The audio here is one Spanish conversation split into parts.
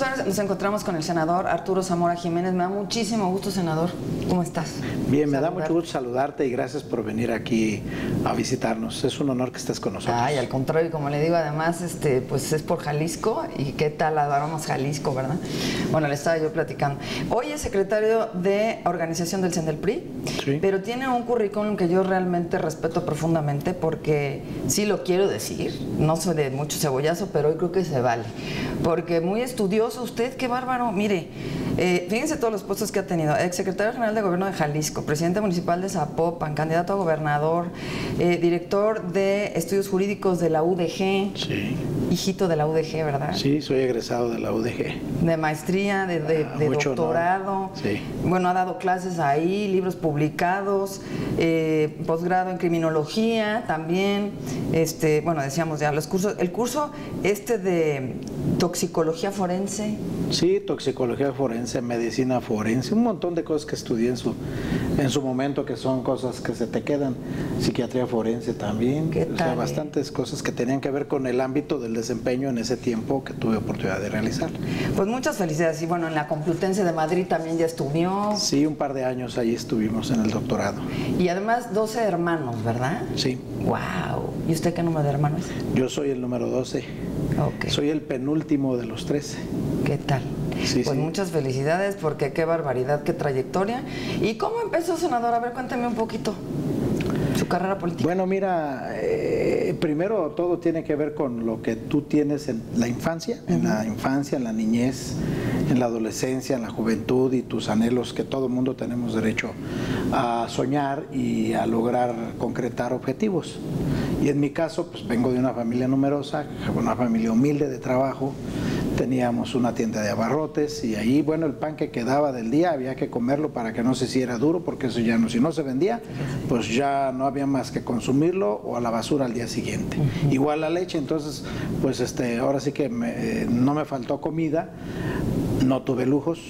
Nos encontramos con el senador Arturo Zamora Jiménez. Me da muchísimo gusto, senador. ¿Cómo estás? Bien, me da mucho gusto saludarte y gracias por venir aquí a visitarnos. Es un honor que estés con nosotros. Ay, al contrario, como le digo, además, este, pues es por Jalisco y qué tal adoramos Jalisco, ¿verdad? Bueno, le estaba yo platicando. Hoy es secretario de organización del CENDEL-PRI, Sí. pero tiene un currículum que yo realmente respeto profundamente porque sí lo quiero decir, no soy de mucho cebollazo, pero hoy creo que se vale. Porque muy estudioso usted, qué bárbaro. Mire, eh, fíjense todos los puestos que ha tenido. Exsecretario General de Gobierno de Jalisco, presidente municipal de Zapopan, candidato a gobernador, eh, director de estudios jurídicos de la UDG, Sí, hijito de la UDG, ¿verdad? sí, soy egresado de la UDG. De maestría, de, de- Ah, de doctorado. Sí. Bueno, ha dado clases ahí, libros publicados, eh, posgrado en criminología también. Este, bueno, decíamos ya los cursos. El curso este de toxicología forense. Sí, toxicología forense, medicina forense, un montón de cosas que estudié en su, en su momento que son cosas que se te quedan. Psiquiatría forense también. ¿Qué o sea, tal, bastantes cosas que tenían que ver con el ámbito del desempeño en ese tiempo que tuve oportunidad de realizar. Pues muchas felicidades. Y bueno, en la Complutense de Madrid también ya estudió. Sí, un par de años ahí estuvimos en el doctorado. Y además 12 hermanos, ¿verdad? Sí, ¡Wow! ¿Y usted qué número de hermanos? yo soy el número 12. Soy el penúltimo de los 13. ¿Qué tal? Sí, pues sí. muchas felicidades porque qué barbaridad, qué trayectoria. ¿Y cómo empezó, senador? A ver, cuéntame un poquito su carrera política. Bueno, mira, eh, primero todo tiene que ver con lo que tú tienes en la infancia, en la infancia, en la niñez, en la adolescencia, en la juventud y tus anhelos que todo mundo tenemos derecho a soñar y a lograr concretar objetivos. Y en mi caso, pues vengo de una familia numerosa, una familia humilde de trabajo, teníamos una tienda de abarrotes y ahí, bueno, el pan que quedaba del día había que comerlo para que no se hiciera duro, porque eso ya no, si no se vendía, pues ya no había más que consumirlo o a la basura al día siguiente. Igual la leche, entonces, pues este, ahora sí que me- no me faltó comida, no tuve lujos,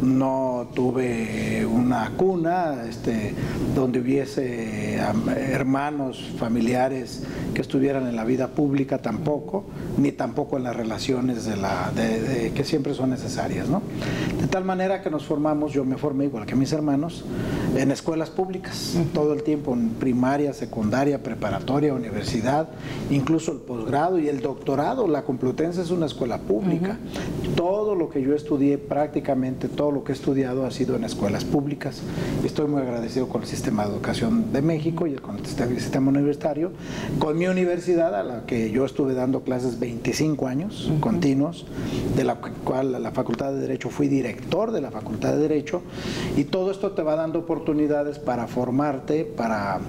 no tuve una cuna este, donde hubiese hermanos, familiares que estuvieran en la vida pública tampoco, ni tampoco en las relaciones de la, de- de- que siempre son necesarias. ¿no? De tal manera que nos formamos, yo me formé igual que mis hermanos, en escuelas públicas, todo el tiempo, en primaria, secundaria, preparatoria, universidad, incluso el posgrado y el doctorado. La Complutense es una escuela pública. Todo lo que yo estudié, prácticamente todo lo que he estudiado ha sido en escuelas públicas. Estoy muy agradecido con el sistema de educación de México y con el sistema universitario, con mi universidad a la que yo estuve dando clases 25 años continuos, de la cual la Facultad de Derecho fui director de la Facultad de Derecho, y todo esto te va dando oportunidades para formarte, para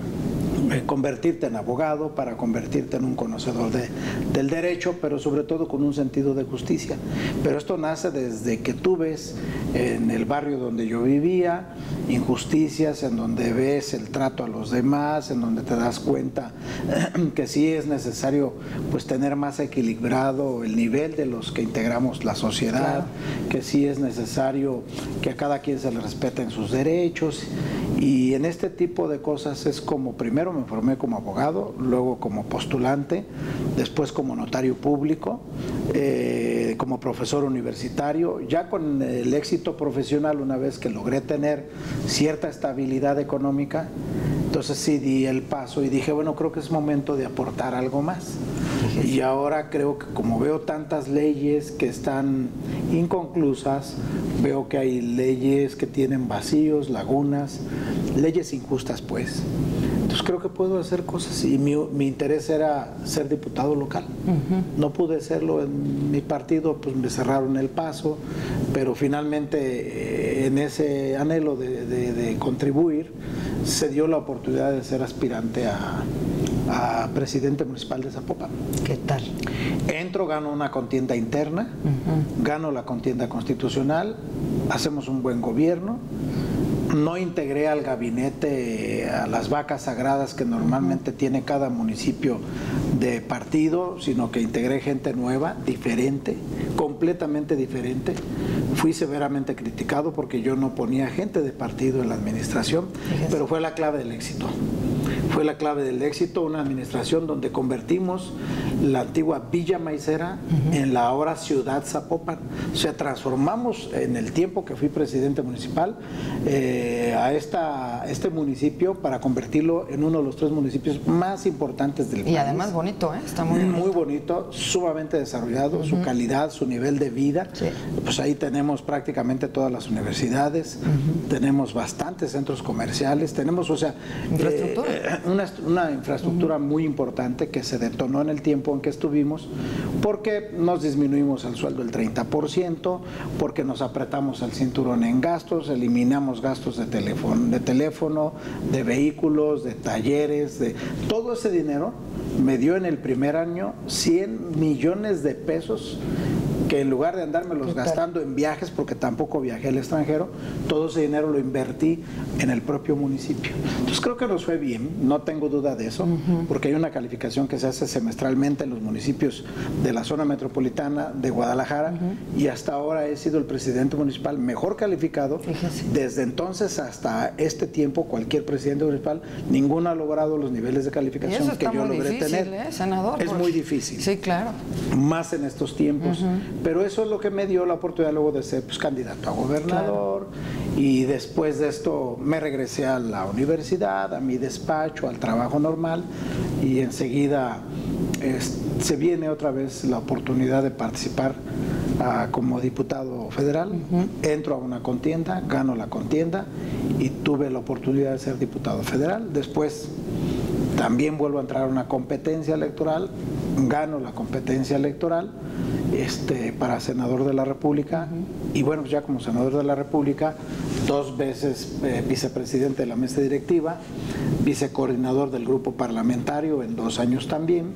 convertirte en abogado, para convertirte en un conocedor de- del derecho, pero sobre todo con un sentido de justicia. Pero esto nace desde que tú ves en el barrio donde yo vivía injusticias, en donde ves el trato a los demás, en donde te das cuenta que sí es necesario pues tener más equilibrado el nivel de los que integramos la sociedad, que sí es necesario que a cada quien se le respeten sus derechos y en este tipo de cosas es como primero me formé como abogado, luego como postulante, después como notario público, eh, como profesor universitario, ya con el éxito profesional una vez que logré tener cierta estabilidad económica, entonces sí di el paso y dije, bueno, creo que es momento de aportar algo más. Y ahora creo que como veo tantas leyes que están inconclusas, veo que hay leyes que tienen vacíos, lagunas, leyes injustas pues. Entonces creo que puedo hacer cosas y mi, mi interés era ser diputado local. No pude serlo en mi partido, pues me cerraron el paso, pero finalmente eh, en ese anhelo de, de- de contribuir se dio la oportunidad de ser aspirante a, a presidente municipal de Zapopan. ¿Qué tal? Entro, gano una contienda interna, gano la contienda constitucional, hacemos un buen gobierno. No integré al gabinete a las vacas sagradas que normalmente tiene cada municipio de partido, sino que integré gente nueva, diferente, completamente diferente. Fui severamente criticado porque yo no ponía gente de partido en la administración, pero fue la clave del éxito. Fue la clave del éxito, una administración donde convertimos la antigua Villa Maicera en la ahora ciudad Zapopan. O sea, transformamos en el tiempo que fui presidente municipal eh, a esta, este municipio para convertirlo en uno de los tres municipios más importantes del país. Y además bonito, ¿eh? Está muy bonito. Muy bonito, sumamente desarrollado, su calidad, su nivel de vida. Pues ahí tenemos prácticamente todas las universidades, tenemos bastantes centros comerciales, tenemos, o sea, Infraestructura. eh, una, una infraestructura muy importante que se detonó en el tiempo en que estuvimos porque nos disminuimos el sueldo el 30%, porque nos apretamos el cinturón en gastos, eliminamos gastos de teléfono, de, teléfono, de vehículos, de talleres, de todo ese dinero me dio en el primer año 100 millones de pesos que en lugar de andármelos gastando en viajes, porque tampoco viajé al extranjero, todo ese dinero lo invertí en el propio municipio. Entonces creo que nos fue bien, no tengo duda de eso, porque hay una calificación que se hace semestralmente en los municipios de la zona metropolitana de Guadalajara y hasta ahora he sido el presidente municipal mejor calificado. Fíjese. Desde entonces hasta este tiempo, cualquier presidente municipal, ninguno ha logrado los niveles de calificación que yo logré difícil, tener. ¿eh, senador? Es Porque- muy difícil Sí, claro. más en estos tiempos. Pero eso es lo que me dio la oportunidad luego de ser pues, candidato a gobernador y después de esto me regresé a la universidad, a mi despacho, al trabajo normal y enseguida es- se viene otra vez la oportunidad de participar ah, como diputado federal. Entro a una contienda, gano la contienda y tuve la oportunidad de ser diputado federal. Después también vuelvo a entrar a una competencia electoral, gano la competencia electoral este, para senador de la República. Y bueno, ya como senador de la República, dos veces eh, vicepresidente de la mesa directiva, vicecoordinador del grupo parlamentario en dos años también.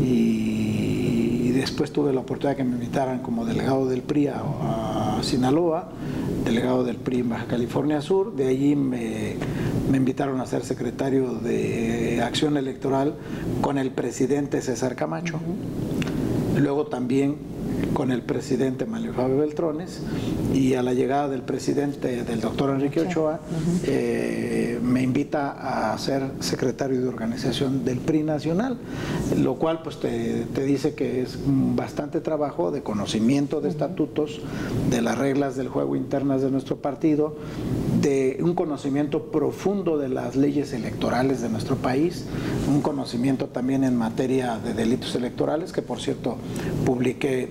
Y, y después tuve la oportunidad que me invitaran como delegado del PRI a, a Sinaloa, delegado del PRI en Baja California Sur, de allí me, me invitaron a ser secretario de Acción Electoral con el presidente César Camacho. Luego también con el presidente Mario Fabio Beltrones y a la llegada del presidente, del doctor Enrique Ochoa, eh, me invita a ser secretario de organización del PRI Nacional, lo cual pues te, te dice que es bastante trabajo de conocimiento de estatutos, de las reglas del juego internas de nuestro partido, de un conocimiento profundo de las leyes electorales de nuestro país, un conocimiento también en materia de delitos electorales, que por cierto publiqué,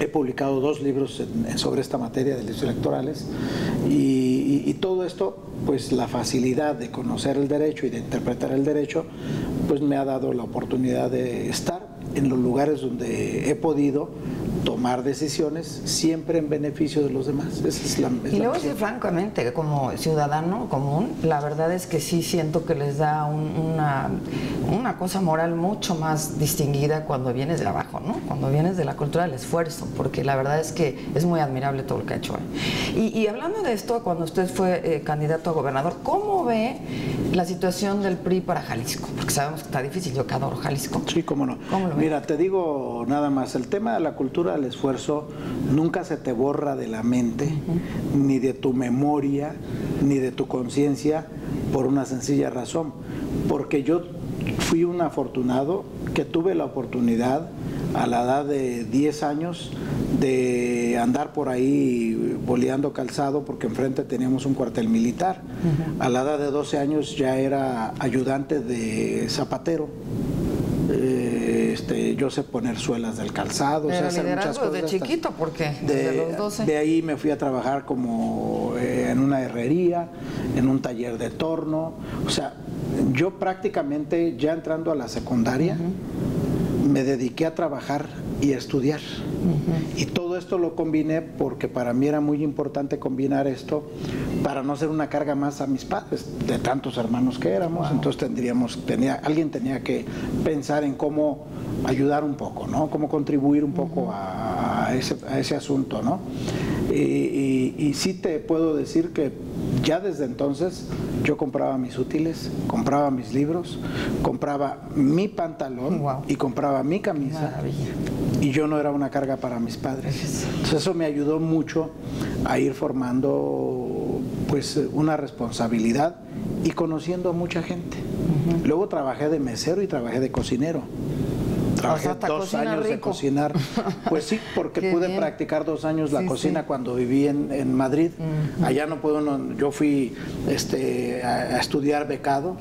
he publicado dos libros sobre esta materia de delitos electorales, y- y todo esto, pues la facilidad de conocer el derecho y de interpretar el derecho, pues me ha dado la oportunidad de estar en los lugares donde he podido tomar decisiones siempre en beneficio de los demás. Esa es la, es Y luego, sí, francamente, como ciudadano común, la verdad es que sí siento que les da un- una, una cosa moral mucho más distinguida cuando vienes de abajo, ¿no? Cuando vienes de la cultura del esfuerzo, porque la verdad es que es muy admirable todo lo que ha hecho. Y, y hablando de esto, cuando usted fue eh, candidato a gobernador, ¿cómo ve la situación del PRI para Jalisco? Porque sabemos que está difícil, yo que adoro Jalisco. Sí, cómo no. ¿Cómo lo ve? Mira, te digo nada más, el tema de la cultura del esfuerzo nunca se te borra de la mente, ni de tu memoria, ni de tu conciencia, por una sencilla razón. Porque yo fui un afortunado que tuve la oportunidad a la edad de 10 años de andar por ahí boleando calzado porque enfrente teníamos un cuartel militar. A la edad de 12 años ya era ayudante de zapatero. Este, yo sé poner suelas del calzado, Pero hacer muchas cosas. de estas. chiquito, ¿por qué? Desde De, los 12. de ahí me fui a trabajar como eh, en una herrería, en un taller de torno. O sea, yo prácticamente ya entrando a la secundaria me dediqué a trabajar y estudiar. Y todo esto lo combiné porque para mí era muy importante combinar esto para no ser una carga más a mis padres, de tantos hermanos que éramos. Entonces tendríamos, tenía, alguien tenía que pensar en cómo ayudar un poco, ¿no? Cómo contribuir un poco a, a ese, a ese asunto, ¿no? Y, y- y sí te puedo decir que ya desde entonces yo compraba mis útiles, compraba mis libros, compraba mi pantalón Wow. y compraba mi camisa Maravilla. Y yo no era una carga para mis padres. Entonces eso me ayudó mucho a ir formando pues una responsabilidad y conociendo a mucha gente. Luego trabajé de mesero y trabajé de cocinero. Trabajé dos años de cocinar. Pues sí, porque pude practicar dos años la cocina cuando viví en, Madrid. Allá no puedo, yo fui este, a, estudiar becado.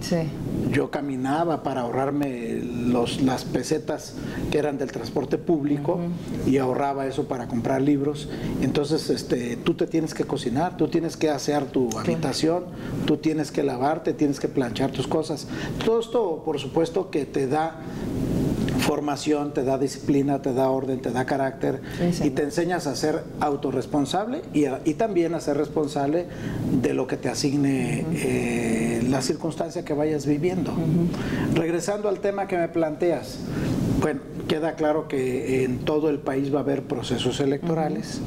Yo caminaba para ahorrarme los, las pesetas que eran del transporte público y ahorraba eso para comprar libros. Entonces, este, tú te tienes que cocinar, tú tienes que hacer tu habitación, tú tienes que lavarte, tienes que planchar tus cosas. Todo esto, por supuesto, que te da formación, te da disciplina, te da orden, te da carácter y te enseñas a ser autorresponsable y, y, también a ser responsable de lo que te asigne eh, la circunstancia que vayas viviendo. Regresando al tema que me planteas, bueno, queda claro que en todo el país va a haber procesos electorales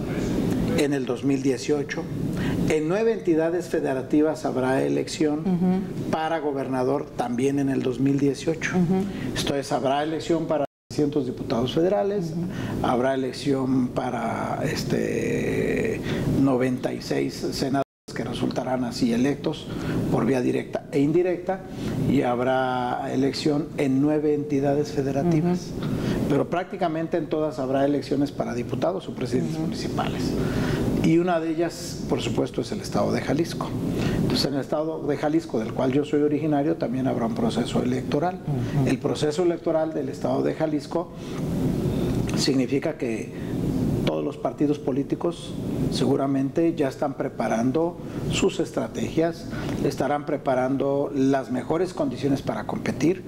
en el 2018. En nueve entidades federativas habrá elección para gobernador también en el 2018. Esto es, habrá elección para 300 diputados federales, habrá elección para este 96 senadores que resultarán así electos por vía directa e indirecta y habrá elección en nueve entidades federativas. Pero prácticamente en todas habrá elecciones para diputados o presidentes municipales. Y una de ellas, por supuesto, es el estado de Jalisco. Entonces, en el estado de Jalisco, del cual yo soy originario, también habrá un proceso electoral. El proceso electoral del estado de Jalisco significa que los partidos políticos seguramente ya están preparando sus estrategias, estarán preparando las mejores condiciones para competir,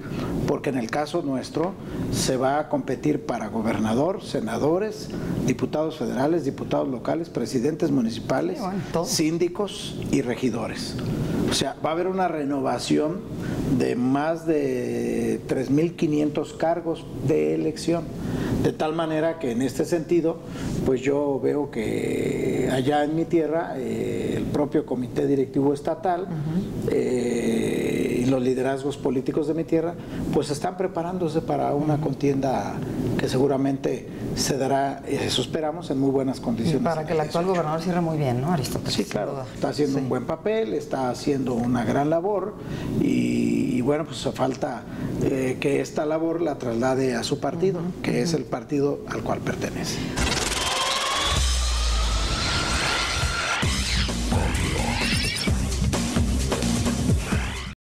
porque en el caso nuestro se va a competir para gobernador, senadores, diputados federales, diputados locales, presidentes municipales, síndicos y regidores. O sea, va a haber una renovación de más de 3.500 cargos de elección. De tal manera que en este sentido, pues yo veo que allá en mi tierra, eh, el propio comité directivo estatal eh, y los liderazgos políticos de mi tierra, pues están preparándose para una contienda que seguramente se dará, eso esperamos, en muy buenas condiciones. para que el actual gobernador cierre muy bien, ¿no, Aristóteles? Sí, claro, está haciendo un buen papel, está haciendo una gran labor y, bueno, pues falta eh, que esta labor la traslade a su partido, que es el partido al cual pertenece.